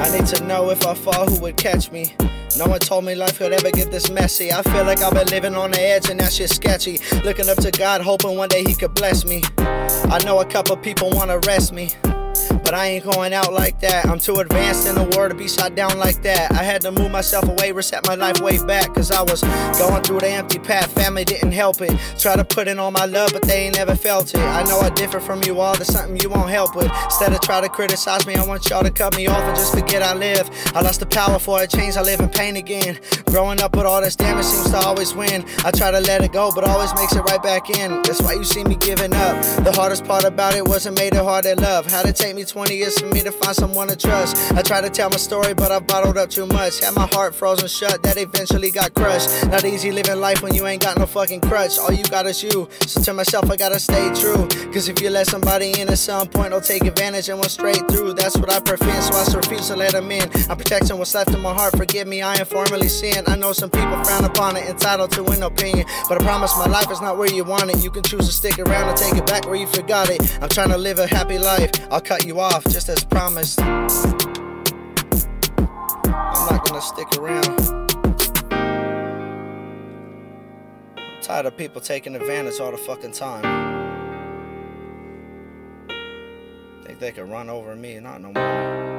I need to know if I fall, who would catch me? No one told me life could ever get this messy. I feel like I've been living on the edge and that shit's sketchy. Looking up to God, hoping one day He could bless me. I know a couple people wanna arrest me. But I ain't going out like that. I'm too advanced in the world to be shot down like that. I had to move myself away, reset my life way back. Cause I was going through the empty path. Family didn't help it. Try to put in all my love, but they ain't never felt it. I know I differ from you all. There's something you won't help with. Instead of try to criticize me, I want y'all to cut me off and just forget I live. I lost the power for a change. I live in pain again. Growing up with all this damage seems to always win. I try to let it go, but always makes it right back in. That's why you see me giving up. The hardest part about it wasn't made it hard to love. Had to take me 20 years for me to find someone to trust. I try to tell my story, but I bottled up too much. Had my heart frozen shut, that eventually got crushed. Not easy living life when you ain't got no fucking crutch. All you got is you. So to myself, I gotta stay true. Cause if you let somebody in at some point, they'll take advantage and went straight through. That's what I prefer, so I refuse to let them in. I'm protecting what's left in my heart. Forgive me, I am formerly sin. I know some people frown upon it, entitled to an opinion. But I promise my life is not where you want it. You can choose to stick around or take it back where you forgot it. I'm trying to live a happy life. I'll cut you off just as promised. I'm not gonna stick around. I'm tired of people taking advantage all the fucking time. Think they can run over me, not no more.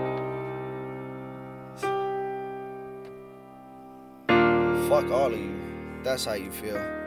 Fuck all of you. That's how you feel.